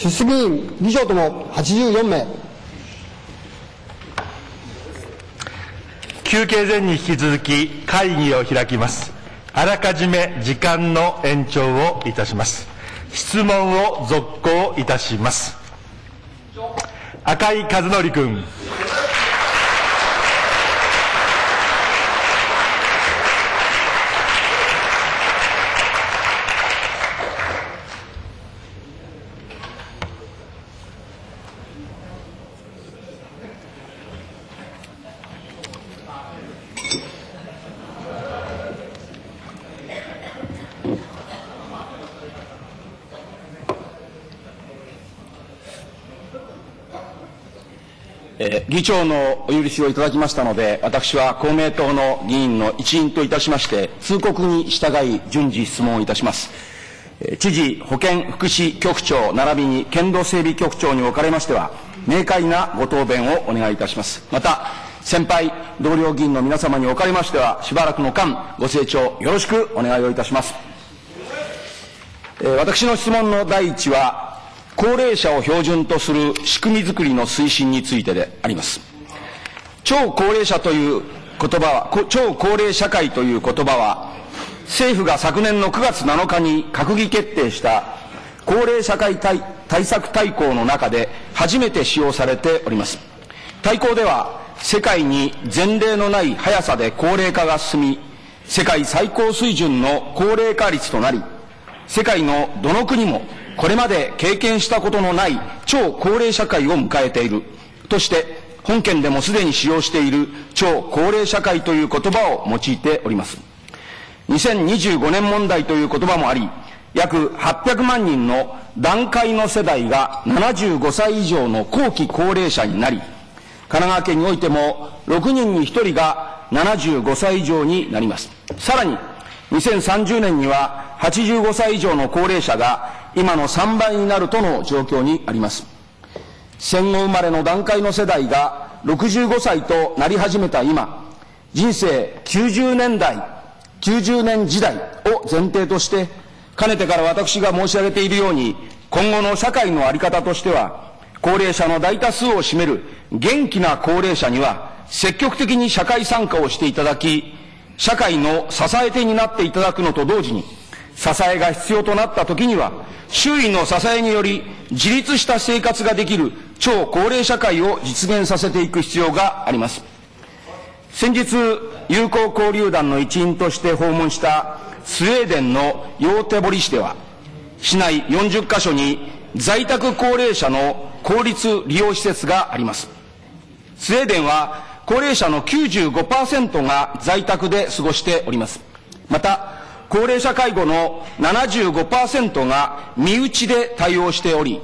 出席議員、議長とも84名。休憩前に引き続き会議を開きます。あらかじめ時間の延長をいたします。質問を続行いたします。赤井和則君。議長のお許しをいただきましたので、私は公明党の議員の一員といたしまして、通告に従い順次質問をいたします。知事、保健福祉局長、並びに県道整備局長におかれましては、明快なご答弁をお願いいたします。また、先輩、同僚議員の皆様におかれましては、しばらくの間、ご清聴よろしくお願いをいたします。私の質問の第一は、高齢者を標準とする仕組みづくりの推進についてであります。超高齢者という言葉は、超高齢社会という言葉は、政府が昨年の9月7日に閣議決定した高齢社会対対策大綱の中で初めて使用されております。大綱では、世界に前例のない速さで高齢化が進み、世界最高水準の高齢化率となり、世界のどの国もこれまで経験したことのない超高齢社会を迎えている。として本件でもすでに使用している超高齢社会という言葉を用いております。2025年問題という言葉もあり約800万人の段階の世代が75歳以上の後期高齢者になり神奈川県においても6人に1人が75歳以上になります。さらに2030年には85歳以上の高齢者が今の3倍になるとの状況にあります。戦後生まれの段階の世代が65歳となり始めた今、人生90年代、90年時代を前提として、かねてから私が申し上げているように、今後の社会の在り方としては、高齢者の大多数を占める元気な高齢者には、積極的に社会参加をしていただき、社会の支え手になっていただくのと同時に、支えが必要となった時には、周囲の支えにより自立した生活ができる超高齢社会を実現させていく必要があります。先日、友好交流団の一員として訪問したスウェーデンのヨーテボリ市では、市内40カ所に在宅高齢者の公立利用施設があります。スウェーデンは高齢者の95%が在宅で過ごしております。また、高齢者介護の75%が身内で対応しており、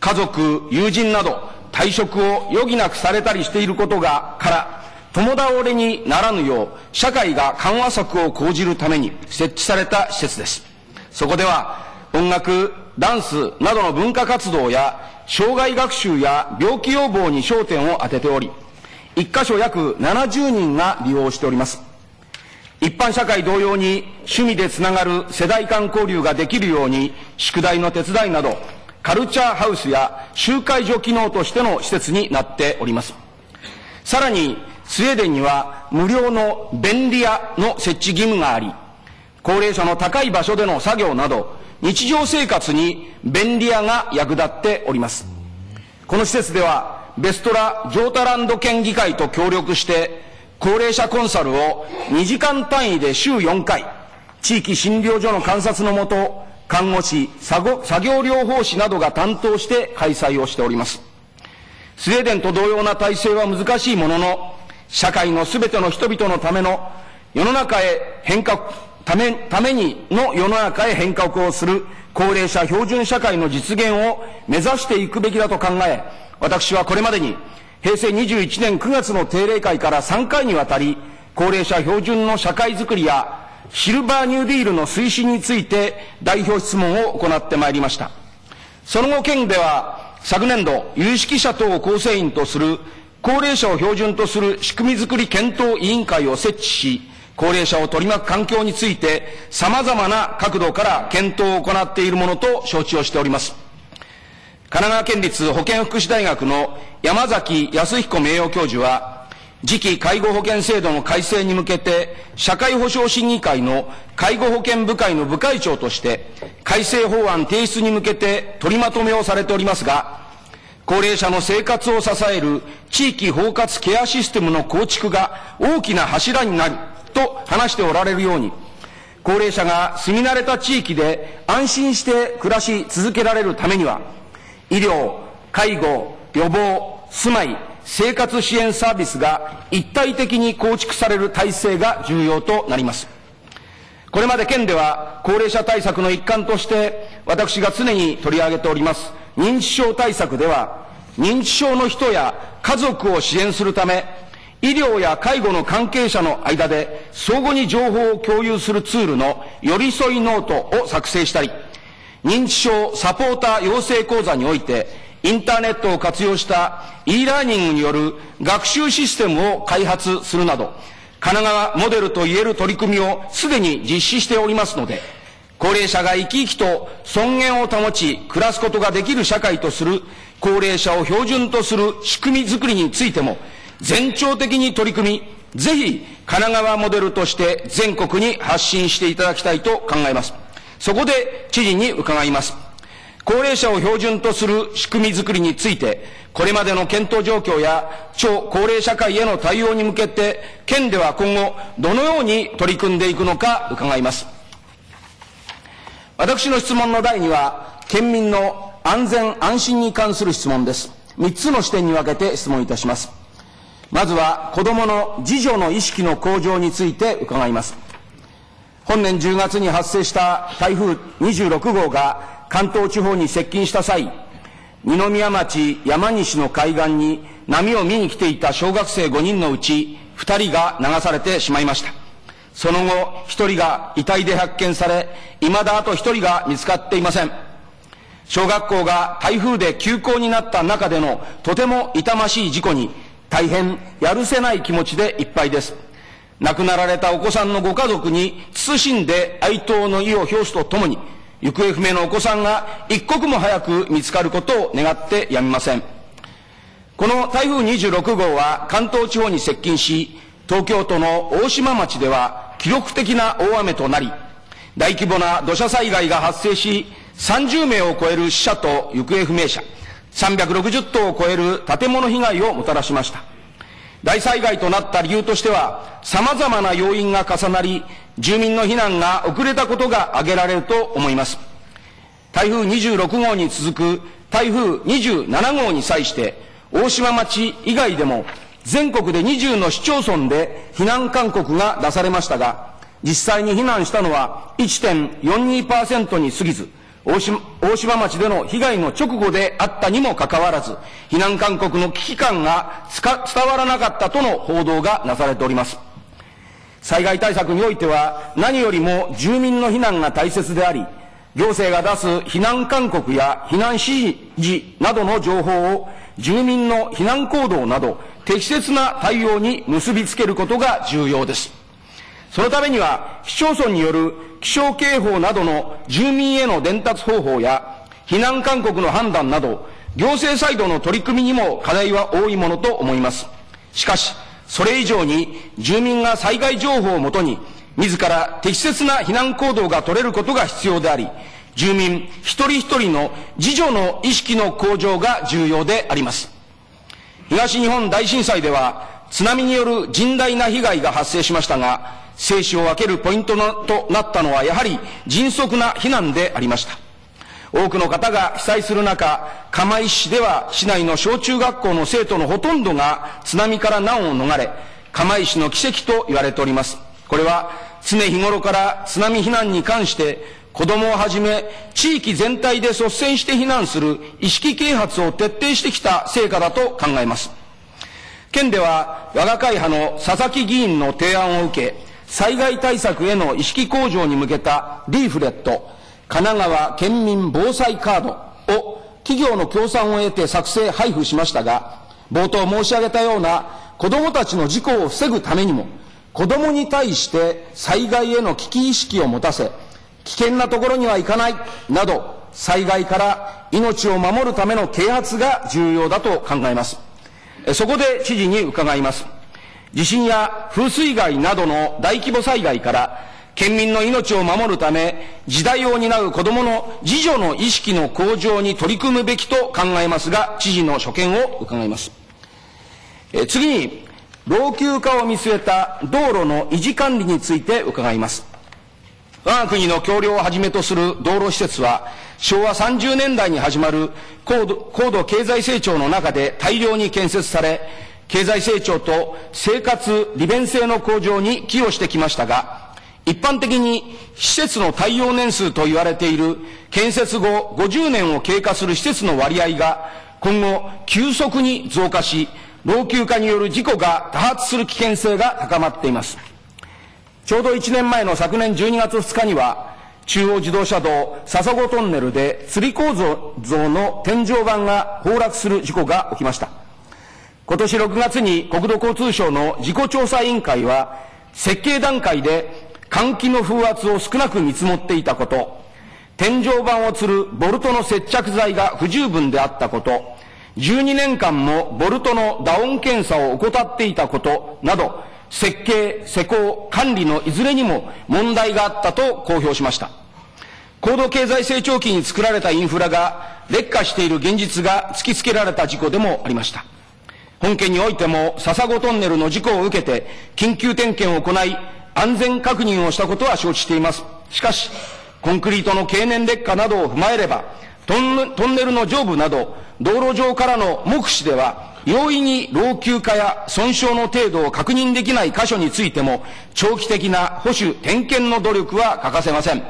家族、友人など退職を余儀なくされたりしていることが、から、共倒れにならぬよう、社会が緩和策を講じるために設置された施設です。そこでは、音楽、ダンスなどの文化活動や、障害学習や病気予防に焦点を当てており、一箇所約70人が利用しております。一般社会同様に趣味でつながる世代間交流ができるように、宿題の手伝いなど、カルチャーハウスや集会所機能としての施設になっております。さらに、スウェーデンには無料の便利屋の設置義務があり、高齢者の高い場所での作業など、日常生活に便利屋が役立っております。この施設では、ベストラ・ジョータランド県議会と協力して、高齢者コンサルを2時間単位で週4回、地域診療所の観察のもと、看護師、作業療法士などが担当して開催をしております。スウェーデンと同様な体制は難しいものの、社会のすべての人々のための世の中へ変革、ため、ためにの世の中へ変革をする高齢者標準社会の実現を目指していくべきだと考え、私はこれまでに平成21年9月の定例会から3回にわたり、高齢者標準の社会づくりやシルバーニューディールの推進について代表質問を行ってまいりました。その後県では昨年度有識者等を構成員とする高齢者を標準とする仕組みづくり検討委員会を設置し、高齢者を取り巻く環境について様々な角度から検討を行っているものと承知をしております。神奈川県立保健福祉大学の山崎康彦名誉教授は、次期介護保険制度の改正に向けて、社会保障審議会の介護保険部会の部会長として、改正法案提出に向けて取りまとめをされておりますが、高齢者の生活を支える地域包括ケアシステムの構築が大きな柱になると話しておられるように、高齢者が住み慣れた地域で安心して暮らし続けられるためには、医療、介護、予防、住まい、生活支援サービスが一体的に構築される体制が重要となります。これまで県では高齢者対策の一環として私が常に取り上げております認知症対策では認知症の人や家族を支援するため医療や介護の関係者の間で相互に情報を共有するツールの寄り添いノートを作成したり認知症サポーター養成講座においてインターネットを活用した e ラーニングによる学習システムを開発するなど、神奈川モデルといえる取り組みをすでに実施しておりますので、高齢者が生き生きと尊厳を保ち、暮らすことができる社会とする、高齢者を標準とする仕組みづくりについても、全庁的に取り組み、ぜひ神奈川モデルとして全国に発信していただきたいと考えます。そこで知事に伺います。高齢者を標準とする仕組みづくりについて、これまでの検討状況や超高齢社会への対応に向けて、県では今後、どのように取り組んでいくのか伺います。私の質問の第2は、県民の安全安心に関する質問です。3つの視点に分けて質問いたします。まずは、子供の自助の意識の向上について伺います。本年10月に発生した台風26号が関東地方に接近した際、二宮町山西の海岸に波を見に来ていた小学生5人のうち2人が流されてしまいました。その後、1人が遺体で発見され、未だあと1人が見つかっていません。小学校が台風で休校になった中でのとても痛ましい事故に大変やるせない気持ちでいっぱいです。亡くなられたお子さんのご家族に謹んで哀悼の意を表すとともに、行方不明のお子さんが一刻も早く見つかることを願ってやみません。この台風26号は関東地方に接近し、東京都の大島町では記録的な大雨となり、大規模な土砂災害が発生し、30名を超える死者と行方不明者、360棟を超える建物被害をもたらしました。大災害となった理由としては、様々な要因が重なり、住民の避難が遅れたことが挙げられると思います。台風26号に続く台風27号に際して、大島町以外でも全国で20の市町村で避難勧告が出されましたが、実際に避難したのは1.42%に過ぎず、大島大島町での被害の直後であったにもかかわらず、避難勧告の危機感が伝わらなかったとの報道がなされております。災害対策においては、何よりも住民の避難が大切であり、行政が出す避難勧告や避難指示などの情報を住民の避難行動など適切な対応に結びつけることが重要です。そのためには、市町村による気象警報などの住民への伝達方法や、避難勧告の判断など、行政サイドの取り組みにも課題は多いものと思います。しかし、それ以上に住民が災害情報をもとに、自ら適切な避難行動が取れることが必要であり、住民一人一人の自助の意識の向上が重要であります。東日本大震災では、津波による甚大な被害が発生しましたが、生死を分けるポイントとなったのは、やはり迅速な避難でありました。多くの方が被災する中、釜石市では市内の小中学校の生徒のほとんどが津波から難を逃れ、釜石の奇跡と言われております。これは常日頃から津波避難に関して子供をはじめ地域全体で率先して避難する意識啓発を徹底してきた成果だと考えます。県では我が会派の佐々木議員の提案を受け、災害対策への意識向上に向けたリーフレット、神奈川県民防災カードを企業の協賛を得て作成配布しましたが、冒頭申し上げたような子供たちの事故を防ぐためにも、子供に対して災害への危機意識を持たせ、危険なところには行かない、など、災害から命を守るための啓発が重要だと考えます。そこで知事に伺います。地震や風水害などの大規模災害から県民の命を守るため、時代を担う子供の自助の意識の向上に取り組むべきと考えますが、知事の所見を伺います。え次に、老朽化を見据えた道路の維持管理について伺います。我が国の橋梁をはじめとする道路施設は、昭和30年代に始まる高度高度経済成長の中で大量に建設され、経済成長と生活利便性の向上に寄与してきましたが、一般的に施設の耐用年数と言われている建設後50年を経過する施設の割合が今後急速に増加し、老朽化による事故が多発する危険性が高まっています。ちょうど1年前の昨年12月2日には、中央自動車道笹子トンネルで釣り構造の天井板が崩落する事故が起きました。今年6月に国土交通省の事故調査委員会は、設計段階で換気の風圧を少なく見積もっていたこと、天井板を吊るボルトの接着剤が不十分であったこと、12年間もボルトの打音検査を怠っていたことなど、設計、施工、管理のいずれにも問題があったと公表しました。高度経済成長期に作られたインフラが劣化している現実が突きつけられた事故でもありました。本件においても笹子トンネルの事故を受けて緊急点検を行い、安全確認をしたことは承知しています。しかし、コンクリートの経年劣化などを踏まえれば、トンネルの上部など、道路上からの目視では、容易に老朽化や損傷の程度を確認できない箇所についても、長期的な保守点検の努力は欠かせません。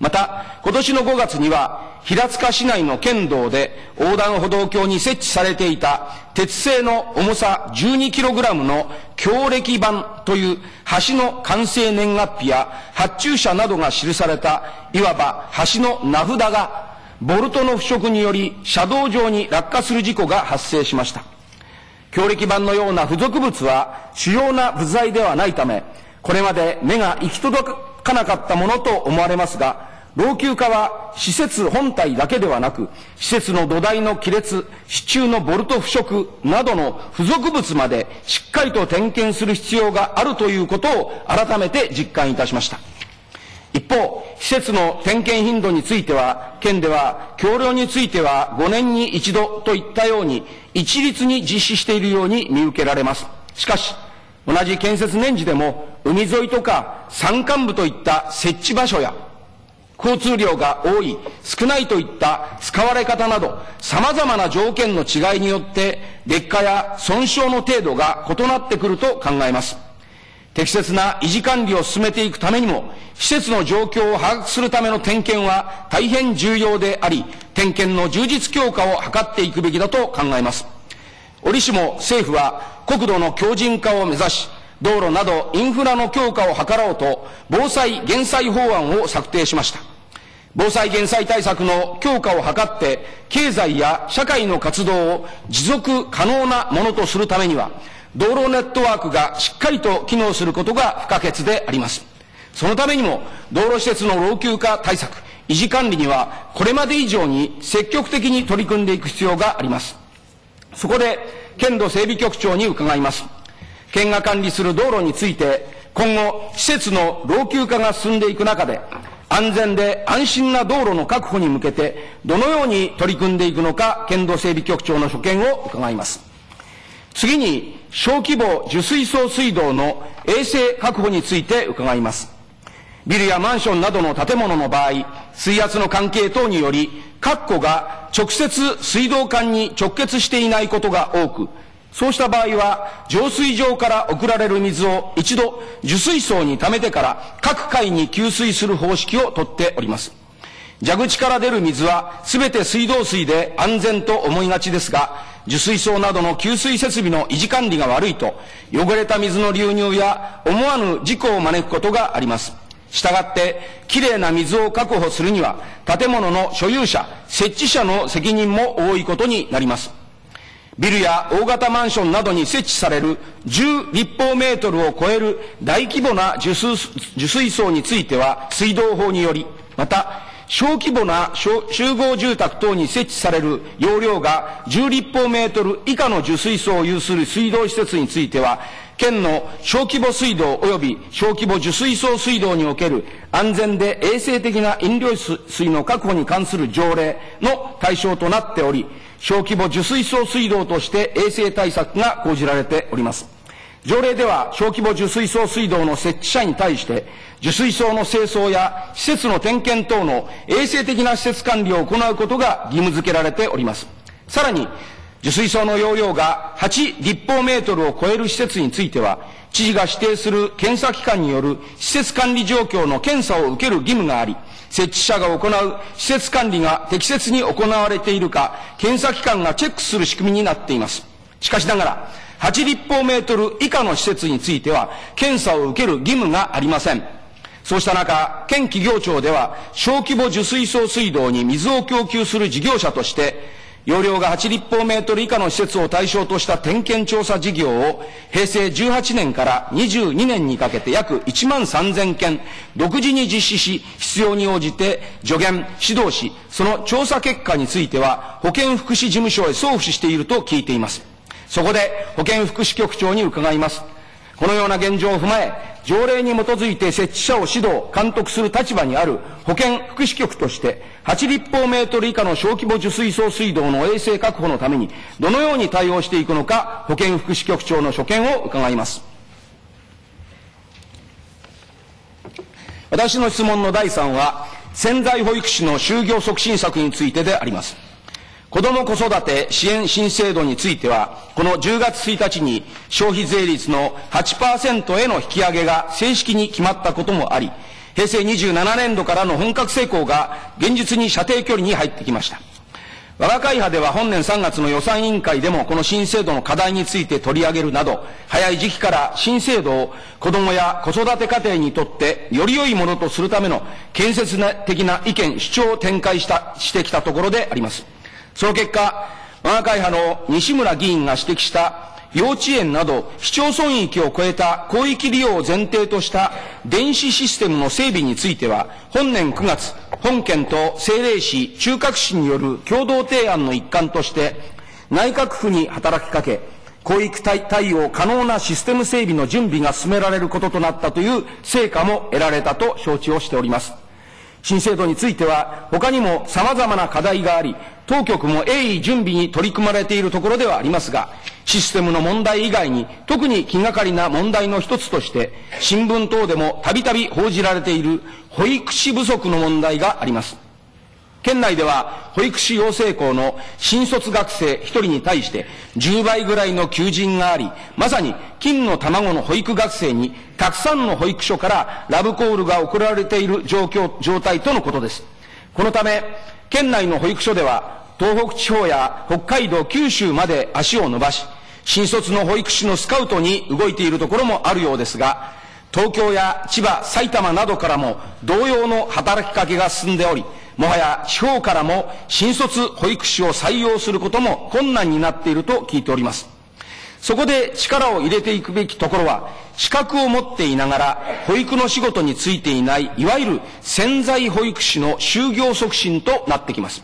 また、今年の5月には、平塚市内の県道で横断歩道橋に設置されていた鉄製の重さ 12kg の強力板という橋の完成年月日や発注者などが記された、いわば橋の名札が、ボルトの腐食により車道上に落下する事故が発生しました。強力板のような付属物は主要な部材ではないため、これまで目が行き届くかなかったものと思われますが、老朽化は施設本体だけではなく、施設の土台の亀裂、支柱のボルト腐食などの付属物までしっかりと点検する必要があるということを改めて実感いたしました。一方、施設の点検頻度については、県では、橋梁については5年に一度といったように、一律に実施しているように見受けられます。しかし、同じ建設年次でも、海沿いとか山間部といった設置場所や、交通量が多い、少ないといった使われ方など、様々な条件の違いによって、劣化や損傷の程度が異なってくると考えます。適切な維持管理を進めていくためにも、施設の状況を把握するための点検は大変重要であり、点検の充実強化を図っていくべきだと考えます。折しも政府は国土の強靭化を目指し、道路などインフラの強化を図ろうと、防災減災法案を策定しました。防災減災対策の強化を図って、経済や社会の活動を持続可能なものとするためには、道路ネットワークがしっかりと機能することが不可欠であります。そのためにも、道路施設の老朽化対策、維持管理には、これまで以上に積極的に取り組んでいく必要があります。そこで、県土整備局長に伺います。県が管理する道路について、今後、施設の老朽化が進んでいく中で、安全で安心な道路の確保に向けて、どのように取り組んでいくのか、県道整備局長の所見を伺います。次に、小規模受水槽水道の衛生確保について伺います。ビルやマンションなどの建物の場合、水圧の関係等により、各戸が直接水道管に直結していないことが多く、そうした場合は、浄水場から送られる水を一度受水槽に溜めてから各階に給水する方式をとっております。蛇口から出る水は全て水道水で安全と思いがちですが、受水槽などの給水設備の維持管理が悪いと、汚れた水の流入や思わぬ事故を招くことがあります。したがって、きれいな水を確保するには、建物の所有者、設置者の責任も多いことになります。ビルや大型マンションなどに設置される10立方メートルを超える大規模な受水槽については水道法により、また小規模な集合住宅等に設置される容量が10立方メートル以下の受水槽を有する水道施設については、県の小規模水道及び小規模受水槽水道における安全で衛生的な飲料水の確保に関する条例の対象となっており、小規模受水槽水道として衛生対策が講じられております。条例では小規模受水槽水道の設置者に対して、受水槽の清掃や施設の点検等の衛生的な施設管理を行うことが義務付けられております。さらに、受水槽の容量が8立方メートルを超える施設については、知事が指定する検査機関による施設管理状況の検査を受ける義務があり、設置者が行う施設管理が適切に行われているか、検査機関がチェックする仕組みになっています。しかしながら、8立方メートル以下の施設については、検査を受ける義務がありません。そうした中、県企業庁では、小規模受水槽水道に水を供給する事業者として、容量が8立方メートル以下の施設を対象とした点検調査事業を平成18年から22年にかけて約1万3000件独自に実施し必要に応じて助言、指導しその調査結果については保健福祉事務所へ送付していると聞いています。そこで保健福祉局長に伺います。このような現状を踏まえ、条例に基づいて設置者を指導、監督する立場にある保健福祉局として、8立方メートル以下の小規模受水槽水道の衛生確保のために、どのように対応していくのか、保健福祉局長の所見を伺います。私の質問の第3は、潜在保育士の就業促進策についてであります。子ども子育て支援新制度については、この10月1日に消費税率の8%への引き上げが正式に決まったこともあり、平成27年度からの本格成功が現実に射程距離に入ってきました。我が会派では本年3月の予算委員会でもこの新制度の課題について取り上げるなど、早い時期から新制度を子どもや子育て家庭にとってより良いものとするための建設的な意見、主張を展開した、してきたところであります。その結果、我が会派の西村議員が指摘した幼稚園など市町村域を超えた広域利用を前提とした電子システムの整備については、本年9月、本県と政令市、中核市による共同提案の一環として、内閣府に働きかけ、広域対応可能なシステム整備の準備が進められることとなったという成果も得られたと承知をしております。新制度については、他にも様々な課題があり、当局も鋭意準備に取り組まれているところではありますが、システムの問題以外に特に気がかりな問題の一つとして、新聞等でもたびたび報じられている保育士不足の問題があります。県内では保育士養成校の新卒学生1人に対して10倍ぐらいの求人があり、まさに金の卵の保育学生にたくさんの保育所からラブコールが送られている状況、状態とのことです。このため、県内の保育所では東北地方や北海道、九州まで足を伸ばし、新卒の保育士のスカウトに動いているところもあるようですが、東京や千葉、埼玉などからも同様の働きかけが進んでおり、もはや地方からも新卒保育士を採用することも困難になっていると聞いております。そこで力を入れていくべきところは、資格を持っていながら、保育の仕事についていない、いわゆる潜在保育士の就業促進となってきます。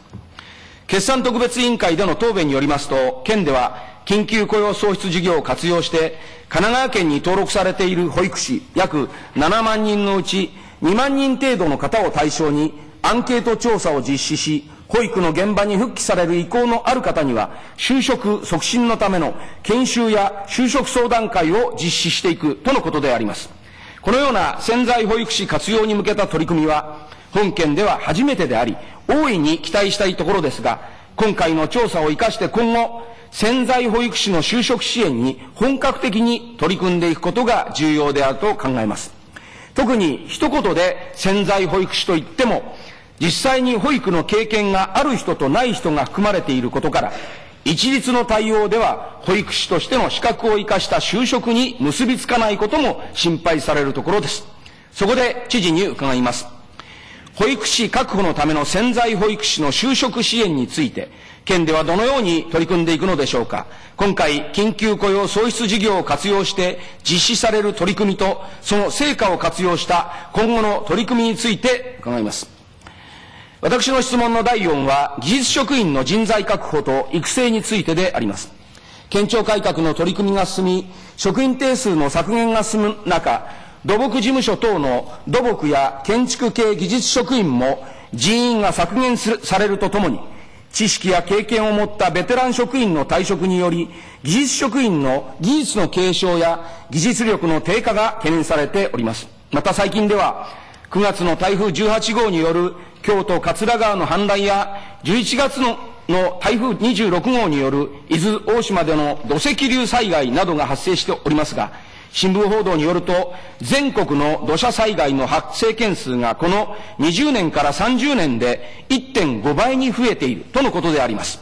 決算特別委員会での答弁によりますと、県では緊急雇用創出事業を活用して、神奈川県に登録されている保育士約7万人のうち2万人程度の方を対象にアンケート調査を実施し、保育の現場に復帰される意向のある方には、就職促進のための研修や就職相談会を実施していくとのことであります。このような潜在保育士活用に向けた取り組みは、本県では初めてであり、大いに期待したいところですが、今回の調査を生かして今後、潜在保育士の就職支援に本格的に取り組んでいくことが重要であると考えます。特に一言で潜在保育士といっても、実際に保育の経験がある人とない人が含まれていることから、一律の対応では保育士としての資格を生かした就職に結びつかないことも心配されるところです。そこで知事に伺います。保育士確保のための潜在保育士の就職支援について、県ではどのように取り組んでいくのでしょうか。今回、緊急雇用創出事業を活用して実施される取り組みと、その成果を活用した今後の取り組みについて伺います。私の質問の第4は、技術職員の人材確保と育成についてであります。県庁改革の取り組みが進み、職員定数の削減が進む中、土木事務所等の土木や建築系技術職員も人員が削減するされるとともに、知識や経験を持ったベテラン職員の退職により、技術職員の技術の継承や技術力の低下が懸念されております。また最近では、9月の台風18号による京都桂川の氾濫や、11月のの台風26号による伊豆大島での土石流災害などが発生しておりますが、新聞報道によると、全国の土砂災害の発生件数がこの20年から30年で1.5倍に増えているとのことであります。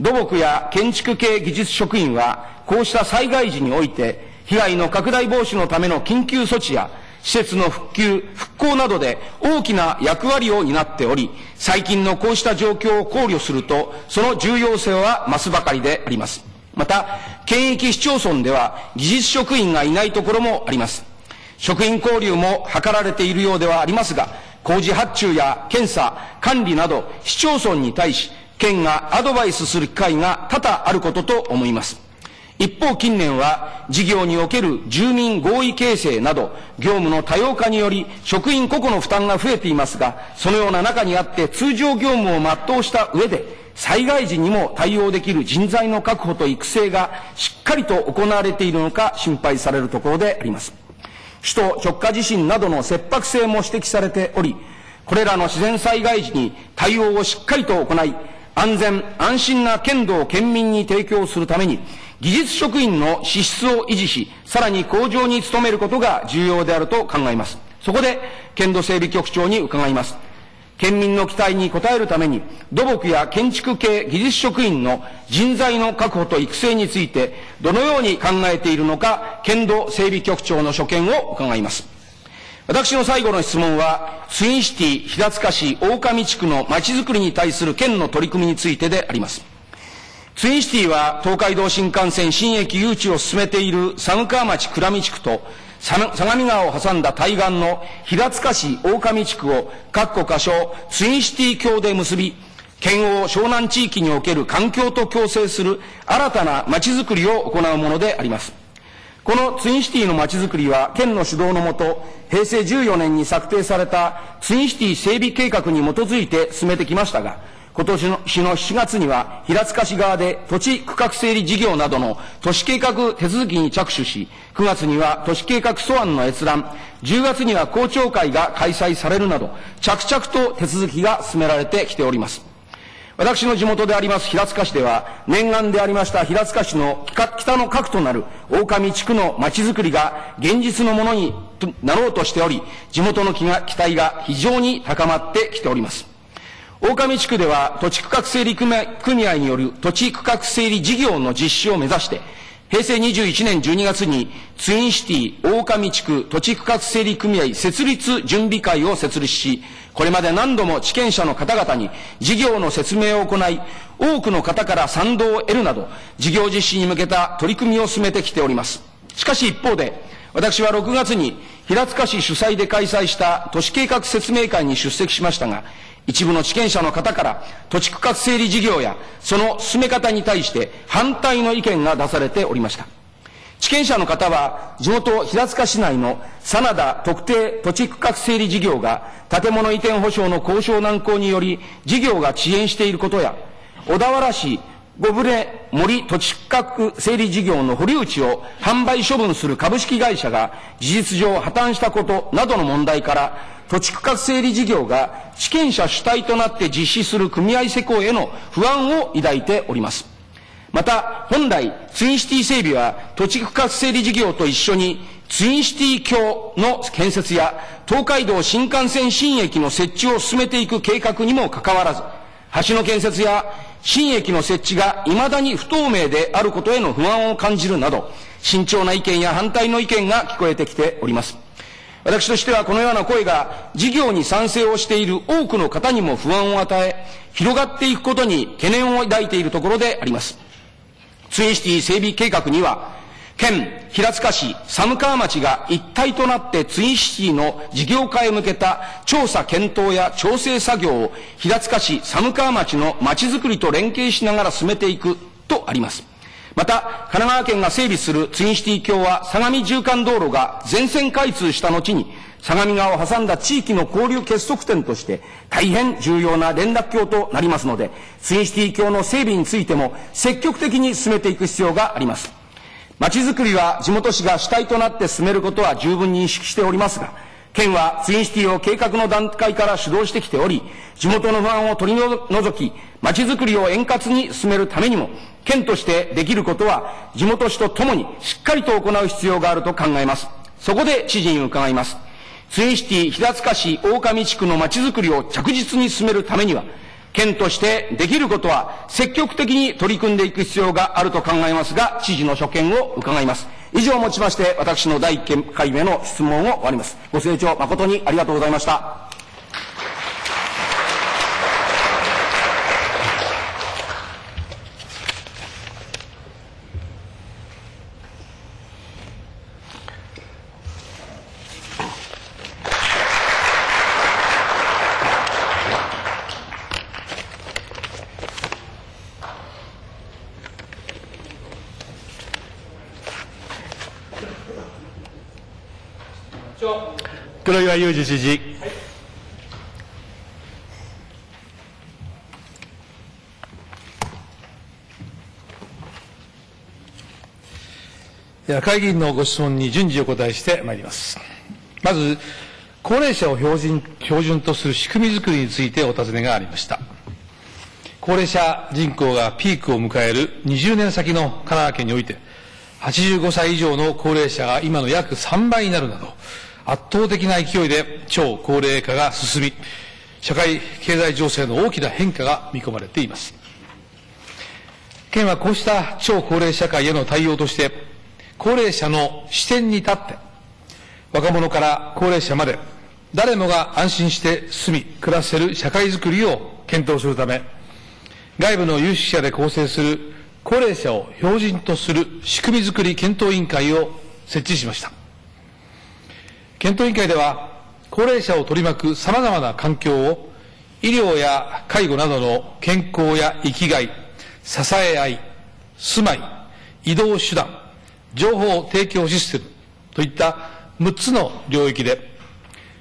土木や建築系技術職員は、こうした災害時において、被害の拡大防止のための緊急措置や、施設の復旧、復興などで大きな役割を担っており、最近のこうした状況を考慮すると、その重要性は増すばかりであります。また、県域市町村では技術職員がいないところもあります。職員交流も図られているようではありますが、工事発注や検査、管理など市町村に対し、県がアドバイスする機会が多々あることと思います。一方近年は事業における住民合意形成など業務の多様化により職員個々の負担が増えていますがそのような中にあって通常業務を全うした上で災害時にも対応できる人材の確保と育成がしっかりと行われているのか心配されるところであります。首都直下地震などの切迫性も指摘されており、これらの自然災害時に対応をしっかりと行い、安全、安心な県道を県民に提供するために、技術職員の資質を維持し、さらに向上に努めることが重要であると考えます。そこで、県土整備局長に伺います。県民の期待に応えるために、土木や建築系技術職員の人材の確保と育成について、どのように考えているのか、県土整備局長の所見を伺います。私の最後の質問は、ツインシティ平塚市大上地区の街づくりに対する県の取り組みについてであります。ツインシティは東海道新幹線新駅誘致を進めている寒川町倉見地区と相模川を挟んだ対岸の平塚市大上地区を各個箇所ツインシティ橋で結び、県央湘南地域における環境と共生する新たな街づくりを行うものであります。このツインシティの街づくりは県の主導のもと、平成14年に策定されたツインシティ整備計画に基づいて進めてきましたが、今年の7月には平塚市側で土地区画整理事業などの都市計画手続きに着手し、9月には都市計画素案の閲覧、10月には公聴会が開催されるなど、着々と手続きが進められてきております。私の地元であります平塚市では、念願でありました平塚市の北の核となる大上地区の町づくりが現実のものになろうとしており、地元の期待が非常に高まってきております。大上地区では土地区画整理組合による土地区画整理事業の実施を目指して、平成21年12月にツインシティ大上地区土地区画整理組合設立準備会を設立し、これまで何度も地権者の方々に事業の説明を行い、多くの方から賛同を得るなど、事業実施に向けた取り組みを進めてきております。しかし一方で、私は6月に平塚市主催で開催した都市計画説明会に出席しましたが、一部の地権者の方から土地区画整理事業やその進め方に対して反対の意見が出されておりました。地権者の方は地元平塚市内の真田特定土地区画整理事業が建物移転保証の交渉難航により事業が遅延していることや小田原市ゴブレ森土地区画整理事業の保留地を販売処分する株式会社が事実上破綻したことなどの問題から土地区画整理事業が地権者主体となって実施する組合施工への不安を抱いております。また、本来、ツインシティ整備は土地区画整理事業と一緒に、ツインシティ橋の建設や、東海道新幹線新駅の設置を進めていく計画にもかかわらず、橋の建設や新駅の設置が未だに不透明であることへの不安を感じるなど、慎重な意見や反対の意見が聞こえてきております。私としてはこのような声が事業に賛成をしている多くの方にも不安を与え、広がっていくことに懸念を抱いているところであります。ツインシティ整備計画には、県、平塚市、寒川町が一体となってツインシティの事業化へ向けた調査検討や調整作業を平塚市、寒川町の町づくりと連携しながら進めていくとあります。また、神奈川県が整備するツインシティ橋は相模縦貫道路が全線開通した後に、相模川を挟んだ地域の交流結束点として大変重要な連絡橋となりますので、ツインシティ橋の整備についても積極的に進めていく必要があります。町づくりは地元市が主体となって進めることは十分認識しておりますが、県はツインシティを計画の段階から主導してきており、地元の不安を取り除き、町づくりを円滑に進めるためにも、県としてできることは、地元市とともにしっかりと行う必要があると考えます。そこで知事に伺います。ツインシティ平塚市大上地区の町づくりを着実に進めるためには、県としてできることは積極的に取り組んでいく必要があると考えますが、知事の所見を伺います。以上をもちまして、私の第1回目の質問を終わります。ご清聴誠にありがとうございました。黒岩祐二知事。では会議員のご質問に順次お答えしてまいります。まず、高齢者を標準標準とする仕組みづくりについてお尋ねがありました。高齢者人口がピークを迎える20年先の神奈川県において、85歳以上の高齢者が今の約3倍になるなど、圧倒的な勢いで超高齢化が進み、社会経済情勢の大きな変化が見込まれています。県はこうした超高齢社会への対応として、高齢者の視点に立って、若者から高齢者まで、誰もが安心して住み、暮らせる社会づくりを検討するため、外部の有識者で構成する高齢者を標準とする仕組みづくり検討委員会を設置しました。検討委員会では、高齢者を取り巻く様々な環境を、医療や介護などの健康や生きがい、支え合い、住まい、移動手段、情報提供システムといった6つの領域で、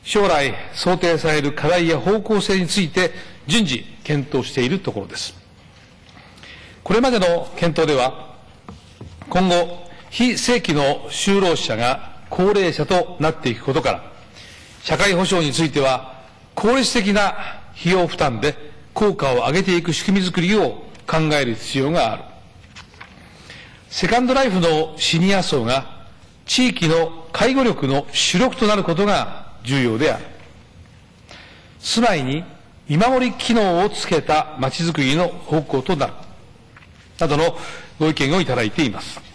将来想定される課題や方向性について順次検討しているところです。これまでの検討では、今後、非正規の就労者が高齢者となっていくことから、社会保障については、効率的な費用負担で効果を上げていく仕組みづくりを考える必要がある。セカンドライフのシニア層が地域の介護力の主力となることが重要である。住まいに見守り機能をつけた街づくりの方向となる。などのご意見をいただいています。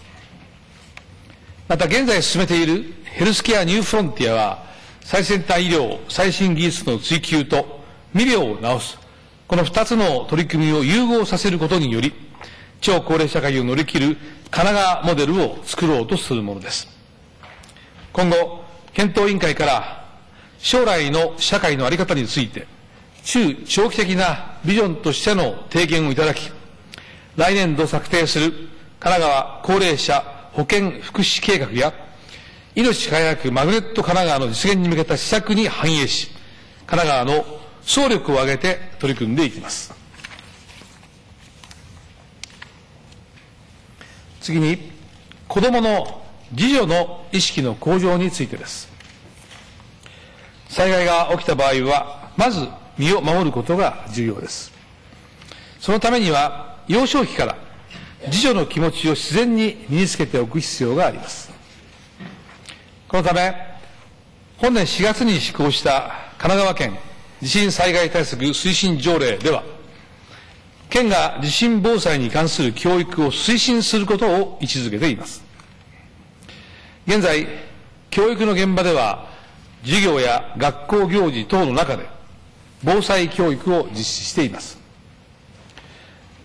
また現在進めているヘルスケアニューフロンティアは、最先端医療、最新技術の追求と未病を治す、この二つの取り組みを融合させることにより、超高齢社会を乗り切る神奈川モデルを作ろうとするものです。今後、検討委員会から将来の社会の在り方について、中長期的なビジョンとしての提言をいただき、来年度策定する神奈川高齢者保健福祉計画や、命輝くマグネット神奈川の実現に向けた施策に反映し、神奈川の総力を挙げて取り組んでいきます。次に、子供の自助の意識の向上についてです。災害が起きた場合は、まず身を守ることが重要です。そのためには、幼少期から自助の気持ちを自然に身につけておく必要があります。このため、本年4月に施行した神奈川県地震災害対策推進条例では、県が地震防災に関する教育を推進することを位置づけています。現在、教育の現場では、授業や学校行事等の中で、防災教育を実施しています。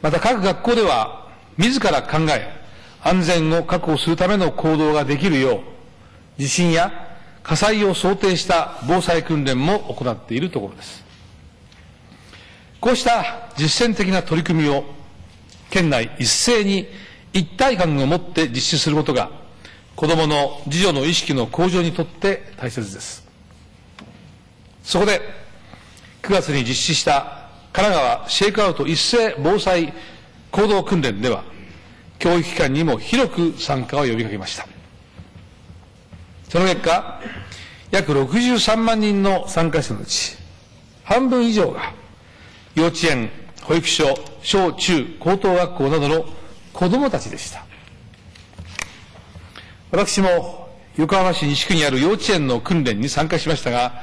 また各学校では、自ら考え、安全を確保するための行動ができるよう、地震や火災を想定した防災訓練も行っているところです。こうした実践的な取り組みを県内一斉に一体感を持って実施することが子どもの自助の意識の向上にとって大切です。そこで9月に実施した神奈川シェイクアウト一斉防災行動訓練では教育機関にも広く参加を呼びかけました。その結果、約63万人の参加者のうち、半分以上が幼稚園、保育所、小中高等学校などの子供たちでした。私も横浜市西区にある幼稚園の訓練に参加しましたが、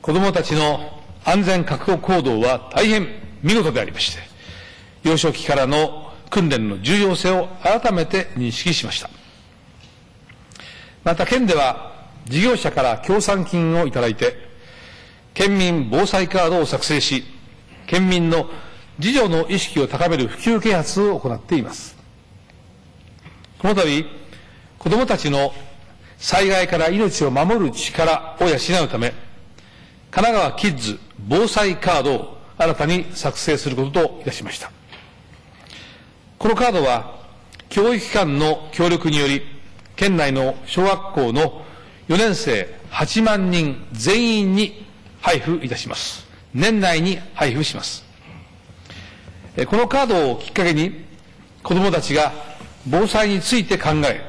子供たちの安全確保行動は大変見事でありまして、幼少期からの訓練の重要性を改めて認識しました。また県では事業者から協賛金をいただいて、県民防災カードを作成し、県民の自助の意識を高める普及啓発を行っています。この度、子供たちの災害から命を守る力を養うため、神奈川キッズ防災カードを新たに作成することといたしました。このカードは、教育機関の協力により、県内の小学校の4年生8万人全員に配布いたします。年内に配布します。このカードをきっかけに、子供たちが防災について考え、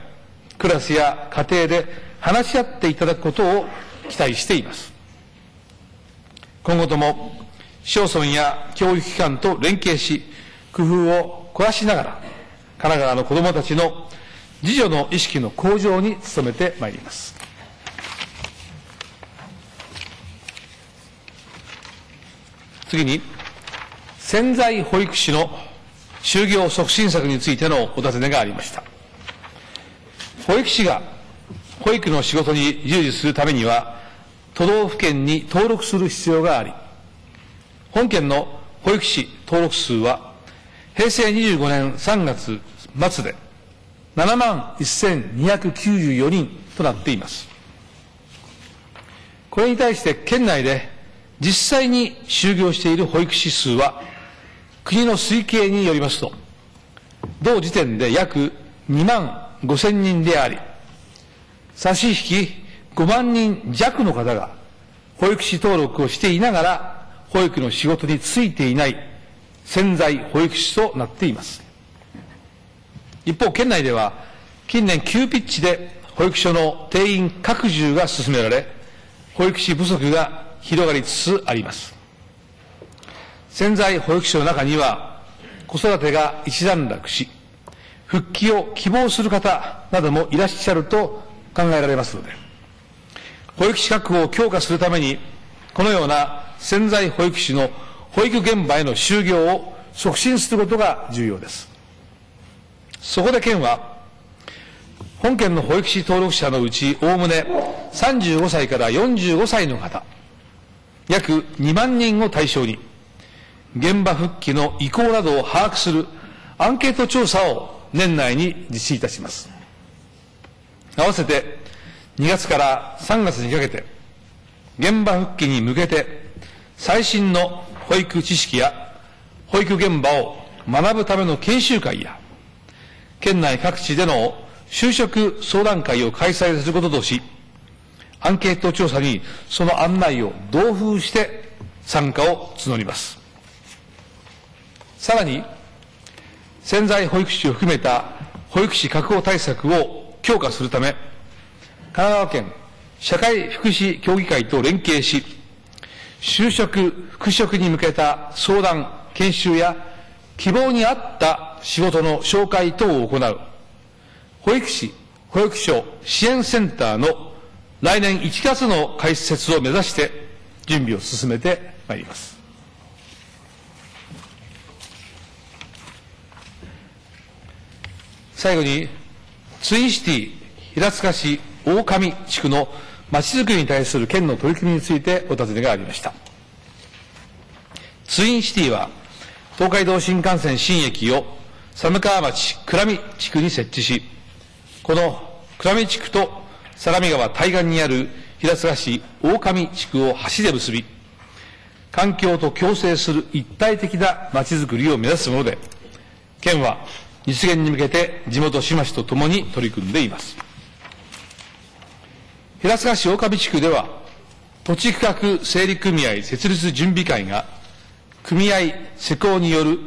クラスや家庭で話し合っていただくことを期待しています。今後とも、市町村や教育機関と連携し、工夫を凝らしながら、神奈川の子供たちの自助の意識の向上に努めてまいります。次に、潜在保育士の就業促進策についてのお尋ねがありました。保育士が保育の仕事に従事するためには、都道府県に登録する必要があり、本県の保育士登録数は、平成25年3月末で7万1294人となっています。これに対して県内で実際に就業している保育士数は、国の推計によりますと、同時点で約2万5千人であり、差し引き5万人弱の方が保育士登録をしていながら、保育の仕事に就いていない潜在保育士となっています。一方、県内では近年急ピッチで保育所の定員拡充が進められ、保育士不足が広がりつつあります。潜在保育所の中には、子育てが一段落し、復帰を希望する方などもいらっしゃると考えられますので、保育士確保を強化するために、このような潜在保育士の保育現場への就業を促進することが重要です。そこで県は、本県の保育士登録者のうち、おおむね35歳から45歳の方、約2万人を対象に、現場復帰の意向などを把握するアンケート調査を年内に実施いたします。合わせて2月から3月にかけて、現場復帰に向けて最新の保育知識や保育現場を学ぶための研修会や、県内各地での就職相談会を開催することとし、アンケート調査にその案内を同封して参加を募ります。さらに、潜在保育士を含めた保育士確保対策を強化するため、神奈川県社会福祉協議会と連携し、就職、復職に向けた相談、研修や希望に合った仕事の紹介等を行う、保育士、保育所支援センターの来年1月の開設を目指して準備を進めてまいります。最後に、ツインシティ平塚市大上地区のちづくりに対する県の取り組みについてお尋ねがありました。ツインシティは、東海道新幹線新駅を寒川町倉見地区に設置し、この倉見地区と相模川対岸にある平塚市大上地区を橋で結び、環境と共生する一体的な町づくりを目指すもので、県は実現に向けて地元志摩市とともに取り組んでいます。平塚市大上地区では、土地区画整理組合設立準備会が、組合施工による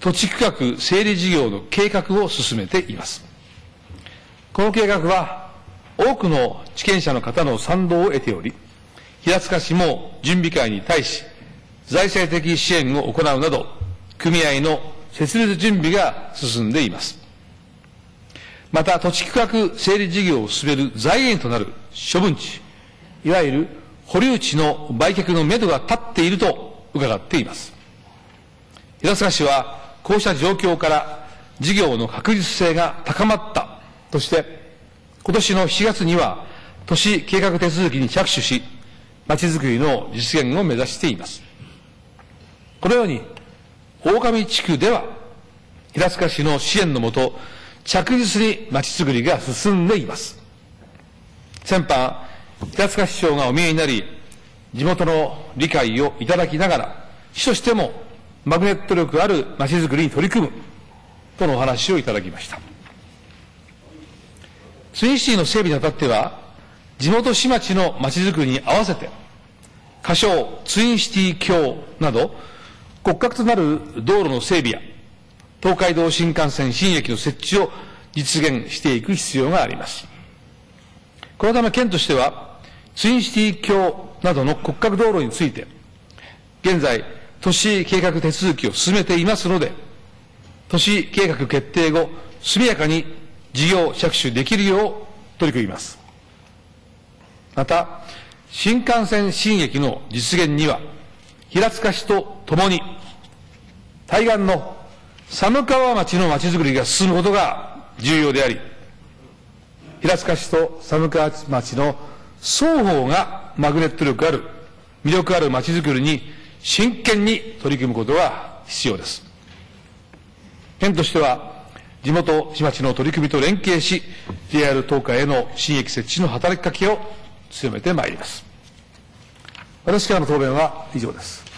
土地区画整理事業の計画を進めています。この計画は、多くの地権者の方の賛同を得ており、平塚市も準備会に対し、財政的支援を行うなど、組合の設立準備が進んでいます。また、土地区画整理事業を進める財源となる処分地、いわゆる保留地の売却のめどが立っていると伺っています。平塚市は、こうした状況から事業の確実性が高まったとして、今年の7月には都市計画手続きに着手し、まちづくりの実現を目指しています。このように、大上地区では、平塚市の支援のもと、着実に町づくりが進んでいます。先般、平塚市長がお見えになり、地元の理解をいただきながら、市としてもマグネット力ある町づくりに取り組むとのお話をいただきました。ツインシティの整備にあたっては、地元市町の町づくりに合わせて、仮称ツインシティ橋など、骨格となる道路の整備や、東海道新幹線新駅の設置を実現していく必要があります。このため県としては、ツインシティ橋などの骨格道路について、現在、都市計画手続きを進めていますので、都市計画決定後、速やかに事業着手できるよう取り組みます。また、新幹線新駅の実現には、平塚市とともに、対岸の寒川町の町づくりが進むことが重要であり、平塚市と寒川町の双方がマグネット力ある、魅力ある町づくりに真剣に取り組むことが必要です。県としては、地元市町の取り組みと連携し、JR 東海への新駅設置の働きかけを強めてまいります。私からの答弁は以上です。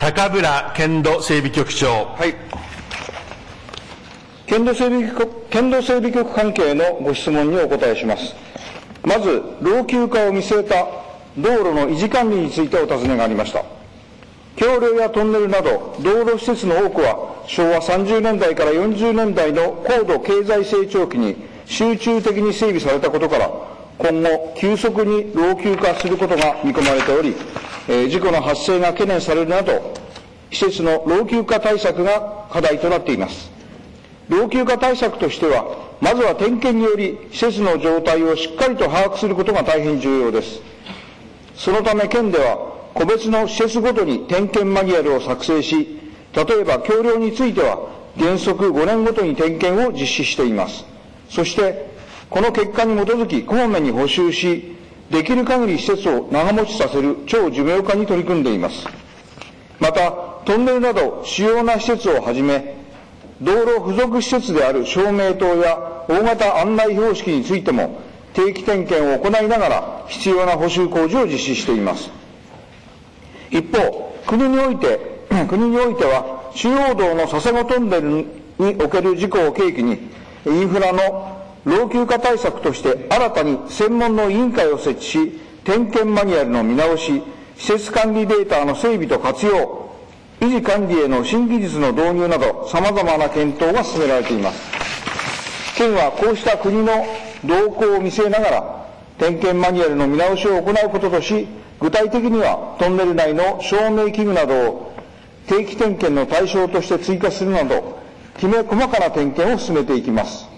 高村県土整備局長。はい。県土整備局、県土整備局関係のご質問にお答えします。まず、老朽化を見据えた道路の維持管理についてお尋ねがありました。橋梁やトンネルなど道路施設の多くは昭和30年代から40年代の高度経済成長期に集中的に整備されたことから今後急速に老朽化することが見込まれており、え事故の発生が懸念されるなど施設の老朽化対策が課題となっています老朽化対策としてはまずは点検により施設の状態をしっかりと把握することが大変重要ですそのため県では個別の施設ごとに点検マニュアルを作成し、例えば橋梁については原則5年ごとに点検を実施しています。そして、この結果に基づき、こまめに補修し、できる限り施設を長持ちさせる超寿命化に取り組んでいます。また、トンネルなど主要な施設をはじめ、道路付属施設である照明灯や大型案内標識についても、定期点検を行いながら必要な補修工事を実施しています。一方、国において、国においては、中央道の佐世保トンネルにおける事故を契機に、インフラの老朽化対策として新たに専門の委員会を設置し、点検マニュアルの見直し、施設管理データの整備と活用、維持管理への新技術の導入など、様々な検討が進められています。県はこうした国の動向を見据えながら、点検マニュアルの見直しを行うこととし、具体的にはトンネル内の照明器具などを定期点検の対象として追加するなど、きめ細かな点検を進めていきます。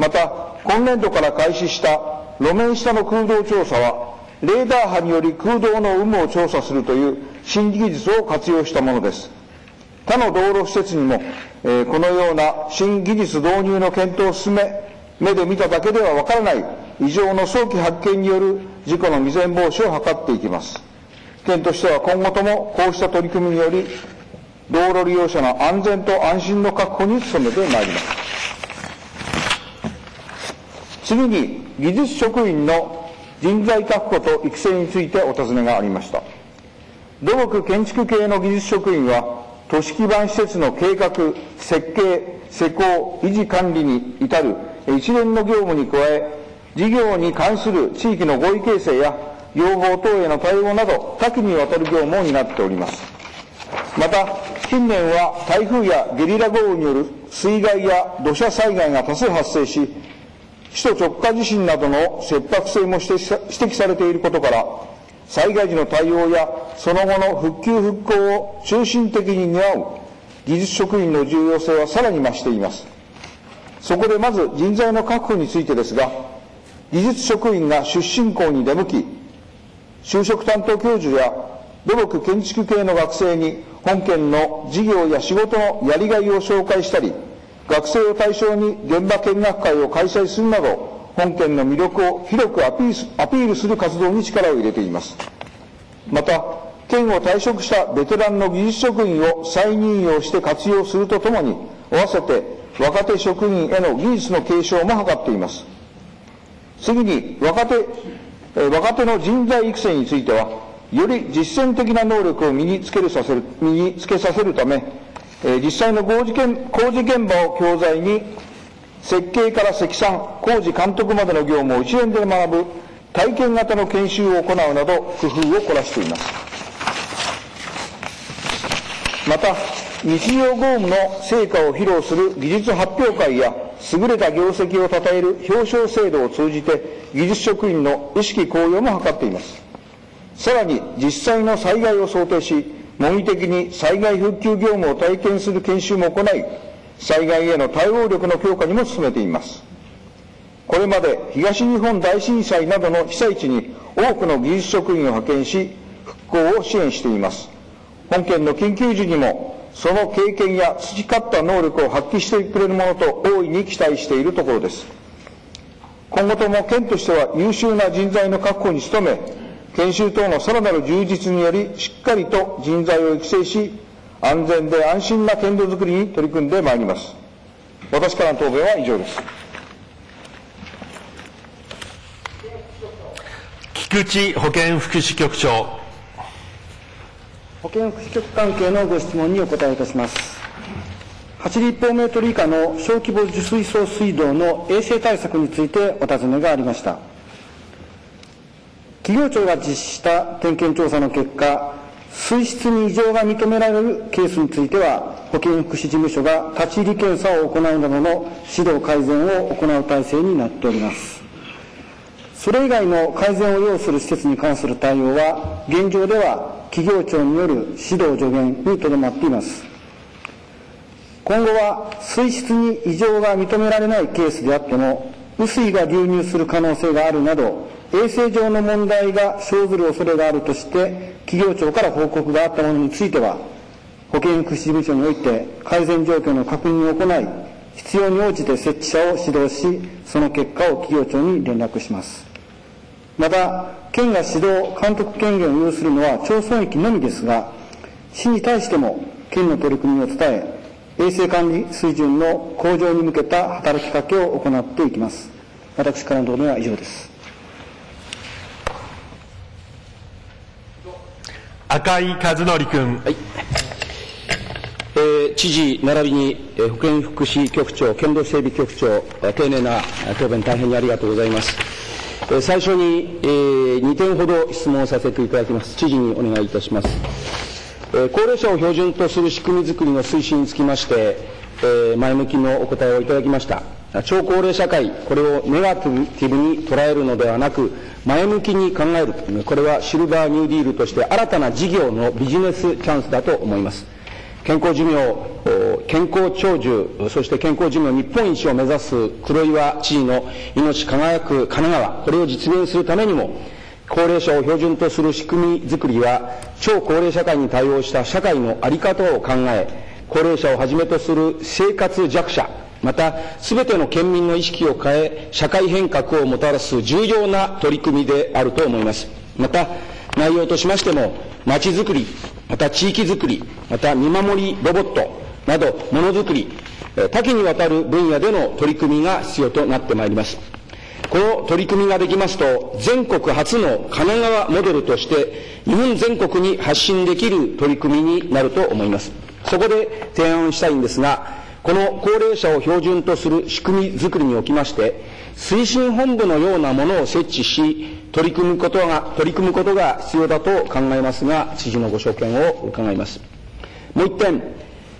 また、今年度から開始した路面下の空洞調査は、レーダー波により空洞の有無を調査するという新技術を活用したものです。他の道路施設にも、えこのような新技術導入の検討を進め、目で見ただけではわからない異常の早期発見による事故の未然防止を図っていきます。県としては今後ともこうした取り組みにより、道路利用者の安全と安心の確保に努めてまいります。次に、技術職員の人材確保と育成についてお尋ねがありました。土木建築系の技術職員は、都市基盤施設の計画、設計、施工、維持管理に至る一連の業務に加え、事業に関する地域の合意形成や要望等への対応など多岐にわたる業務を担っております。また、近年は台風やゲリラ豪雨による水害や土砂災害が多数発生し、首都直下地震などの切迫性も指摘されていることから、災害時の対応やその後の復旧復興を中心的に担う技術職員の重要性はさらに増しています。そこでまず人材の確保についてですが、技術職員が出身校に出向き、就職担当教授や土木建築系の学生に本県の事業や仕事のやりがいを紹介したり、学生を対象に現場見学会を開催するなど、本県の魅力を広くアピールする活動に力を入れています。また、県を退職したベテランの技術職員を再任用して活用するとともに、合わせて若手職員への技術の継承も図っています。次に、若手、若手の人材育成については、より実践的な能力を身につけるさせる、身につけさせるため、え実際の工事工事現場を教材に、設計から積算、工事監督までの業務を一連で学ぶ体験型の研修を行うなど工夫を凝らしています。また、日常業務の成果を披露する技術発表会や優れた業績を称える表彰制度を通じて技術職員の意識向上も図っています。さらに実際の災害を想定し、模擬的に災害復旧業務を体験する研修も行い、災害への対応力の強化にも進めています。これまで東日本大震災などの被災地に多くの技術職員を派遣し、復興を支援しています。本県の緊急時にもその経験や培った能力を発揮してくれるものと大いに期待しているところです。今後とも県としては優秀な人材の確保に努め、研修等のさらなる充実により、しっかりと人材を育成し、安全で安心な県道づくりに取り組んでまいります。私からの答弁は以上です。菊池保健福祉局長。保健福祉局関係のご質問にお答えいたします。8立方メートル以下の小規模受水槽水道の衛生対策についてお尋ねがありました。企業庁が実施した点検調査の結果、水質に異常が認められるケースについては、保健福祉事務所が立ち入り検査を行うなどの指導改善を行う体制になっております。それ以外の改善を要する施設に関する対応は、現状では企業庁による指導助言にとどまっています。今後は水質に異常が認められないケースであっても、雨水が流入する可能性があるなど、衛生上の問題が生ずる恐れがあるとして、企業庁から報告があったものについては、保健福祉事務所において改善状況の確認を行い、必要に応じて設置者を指導し、その結果を企業庁に連絡します。また、県が指導、監督権限を有するのは町村域のみですが、市に対しても県の取り組みを伝え、衛生管理水準の向上に向けた働きかけを行っていきます。私からの答弁は以上です。赤井和則君。はい。えー、知事並びに、えー、保健福祉局長、県道整備局長、丁寧な答弁大変にありがとうございます。最初に、えー、2点ほど質問させていただきます。知事にお願いいたします。えー、高齢者を標準とする仕組みづくりの推進につきまして、えー、前向きのお答えをいただきました。超高齢社会、これをネガティブに捉えるのではなく、前向きに考える。これはシルバーニューディールとして新たな事業のビジネスチャンスだと思います。健康寿命、健康長寿、そして健康寿命日本一を目指す黒岩知事の命輝く神奈川、これを実現するためにも、高齢者を標準とする仕組みづくりは、超高齢社会に対応した社会の在り方を考え、高齢者をはじめとする生活弱者、また、すべての県民の意識を変え、社会変革をもたらす重要な取り組みであると思います。また、内容としましても、まちづくり、また地域づくり、また見守りロボットなど、ものづくり、多岐にわたる分野での取り組みが必要となってまいります。この取り組みができますと、全国初の神奈川モデルとして、日本全国に発信できる取り組みになると思います。そこで提案したいんですが、この高齢者を標準とする仕組みづくりにおきまして、推進本部のようなものを設置し、取り組むことが、取り組むことが必要だと考えますが、知事のご所見を伺います。もう一点、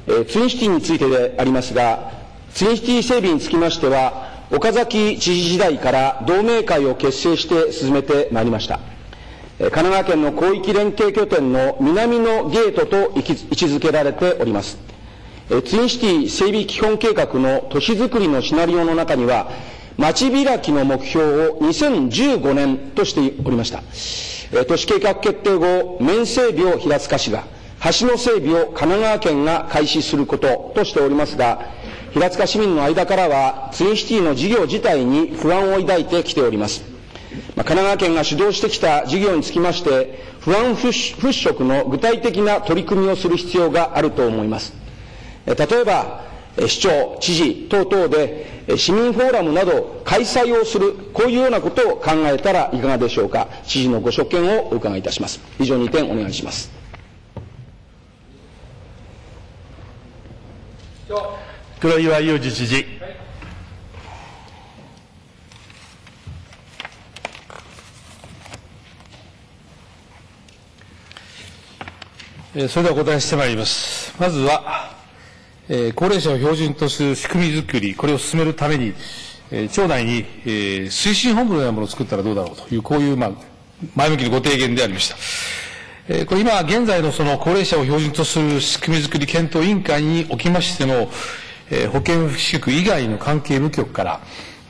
えー、ツインシティについてでありますが、ツインシティ整備につきましては、岡崎知事時代から同盟会を結成して進めてまいりました。神奈川県の広域連携拠点の南のゲートと位置づけられております。ツインシティ整備基本計画の都市づくりのシナリオの中には、町開きの目標を2015年としておりました。都市計画決定後、面整備を平塚市が、橋の整備を神奈川県が開始することとしておりますが、平塚市民の間からは、ツインシティの事業自体に不安を抱いてきております。神奈川県が主導してきた事業につきまして、不安払拭の具体的な取り組みをする必要があると思います。例えば、市長、知事等々で市民フォーラムなど開催をする、こういうようなことを考えたらいかがでしょうか？知事のご所見をお伺いいたします。以上2点お願いします。黒岩祐二知事。それではお答えしてまいります。まずは、え、高齢者を標準とする仕組みづくり、これを進めるために、え、町内に、え、推進本部のようなものを作ったらどうだろうという、こういう、まあ、前向きなご提言でありました。え、これ今現在のその高齢者を標準とする仕組みづくり検討委員会におきましての、え、保健福祉局以外の関係部局から、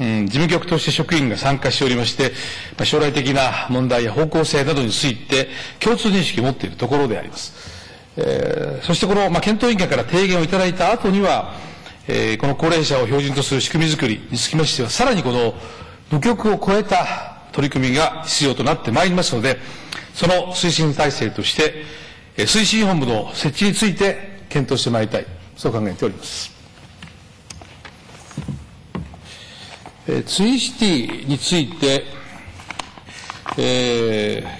うん、事務局として職員が参加しておりまして、まあ、将来的な問題や方向性などについて共通認識を持っているところであります。えー、そしてこの、まあ、検討委員会から提言をいただいた後には、えー、この高齢者を標準とする仕組みづくりにつきましては、さらにこの部局を超えた取り組みが必要となってまいりますので、その推進体制として、えー、推進本部の設置について検討してまいりたい、そう考えております。えー、ツインシティについて、えー、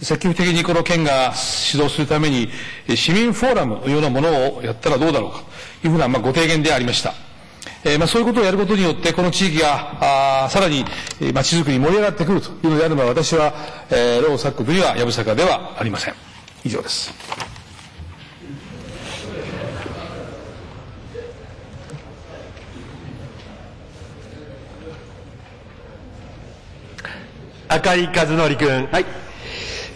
積極的にこの県が指導するために、市民フォーラムのようなものをやったらどうだろうかというふうな、まあ、ご提言でありました。えー、まあ、そういうことをやることによって、この地域が、あさらに、えー、街づくりに盛り上がってくるというのであれば、私は、えー、労作国にはやぶさかではありません。以上です。赤井和則君。はい。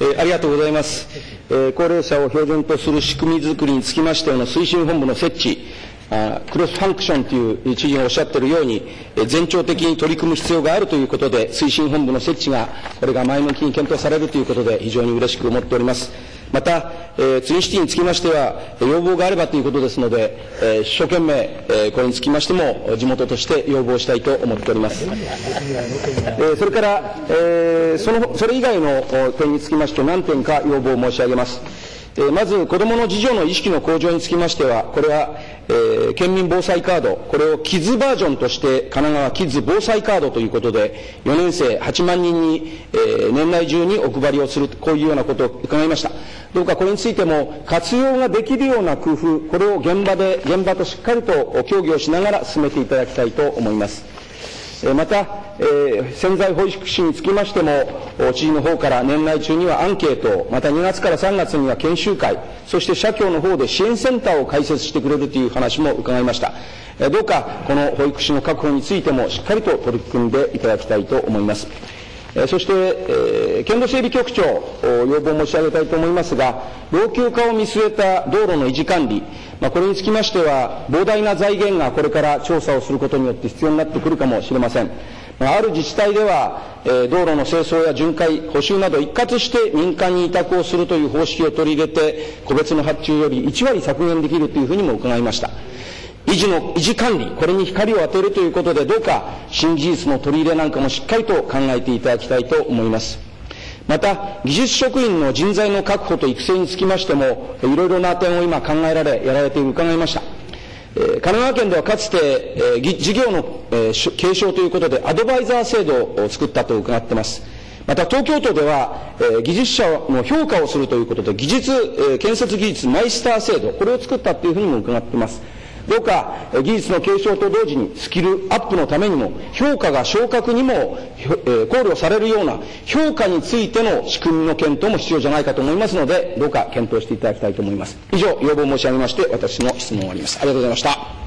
えありがとうございます。え高齢者を標準とする仕組みづくりにつきましての推進本部の設置、あクロスファンクションという知事がおっしゃっているように、え全庁的に取り組む必要があるということで、推進本部の設置が、これが前向きに検討されるということで、非常に嬉しく思っております。また、えー、ツインシティにつきましては、要望があればということですので、えー、一生懸命、えー、これにつきましても、地元として要望したいと思っております。えー、それから、えー、その、それ以外の点につきまして何点か要望を申し上げます。えまず、子どもの自助の意識の向上につきましては、これは、えー、県民防災カード、これをキッズバージョンとして、神奈川キッズ防災カードということで、4年生8万人に、えー、年内中にお配りをする、こういうようなことを伺いました。どうかこれについても、活用ができるような工夫、これを現場で、現場としっかりと協議をしながら進めていただきたいと思います。また、え、潜在保育士につきましても、知事の方から年内中にはアンケート、また2月から3月には研修会、そして社協の方で支援センターを開設してくれるという話も伺いました。どうか、この保育士の確保についてもしっかりと取り組んでいただきたいと思います。そして、え、県土整備局長、要望申し上げたいと思いますが、老朽化を見据えた道路の維持管理、まあ、これにつきましては、膨大な財源がこれから調査をすることによって必要になってくるかもしれません。ある自治体では、え道路の清掃や巡回、補修など一括して民間に委託をするという方式を取り入れて、個別の発注より1割削減できるというふうにも伺いました。維持の、維持管理、これに光を当てるということで、どうか新技術の取り入れなんかもしっかりと考えていただきたいと思います。また、技術職員の人材の確保と育成につきましても、いろいろな点を今考えられ、やられて伺いました。神奈川県ではかつて、事業の、継承ということでアドバイザー制度を作ったと伺っています。また東京都では、えー、技術者の評価をするということで、技術、えー、建設技術マイスター制度、これを作ったというふうにも伺っています。どうか技術の継承と同時にスキルアップのためにも評価が昇格にも考慮されるような評価についての仕組みの検討も必要じゃないかと思いますのでどうか検討していただきたいと思います。以上要望申し上げまして私の質問を終わります。ありがとうございました。